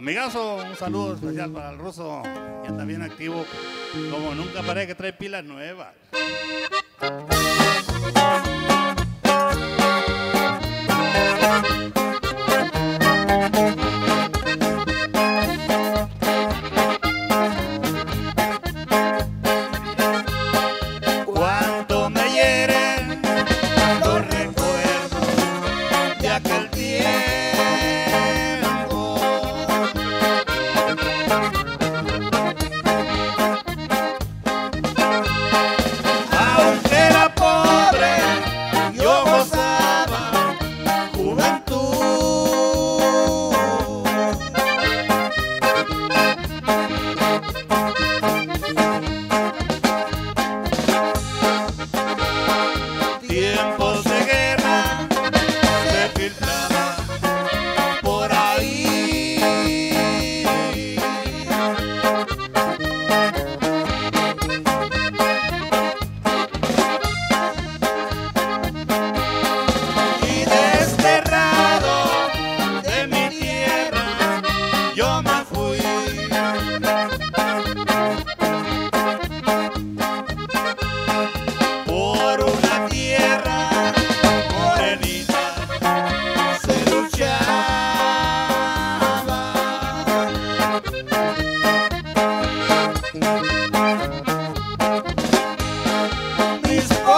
Amigazo, un saludo especial para el ruso, que está bien activo. Como nunca parece que trae pilas nuevas.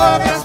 obras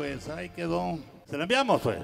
pues ahí quedó. Se la enviamos, pues.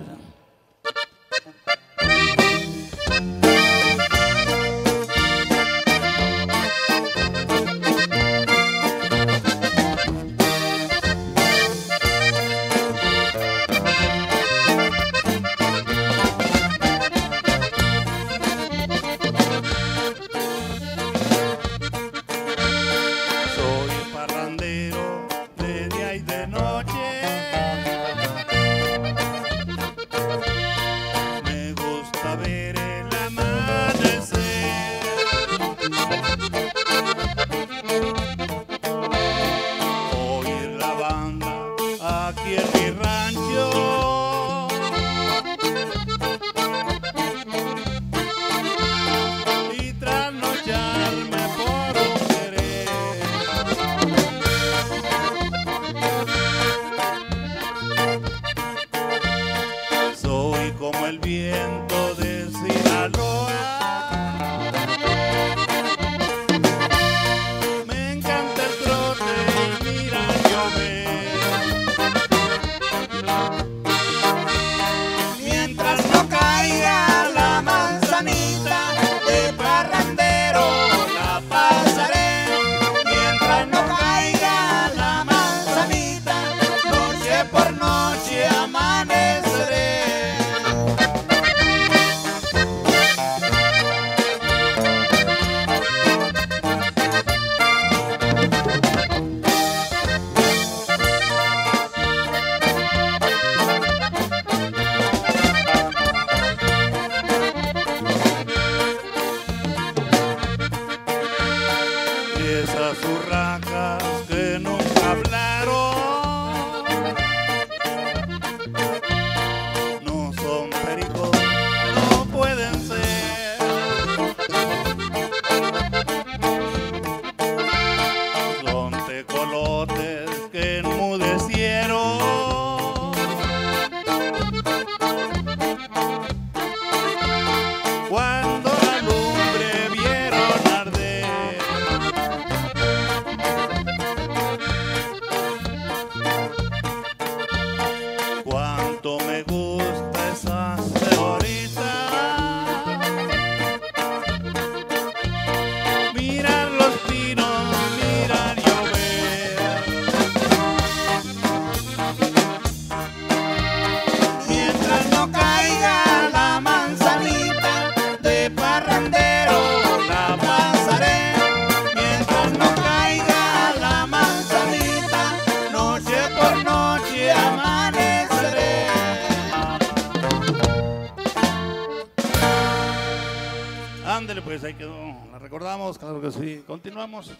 Pues ahí quedó. La recordamos, claro que sí. Continuamos.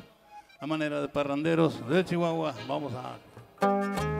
A manera de parranderos de Chihuahua. Vamos a.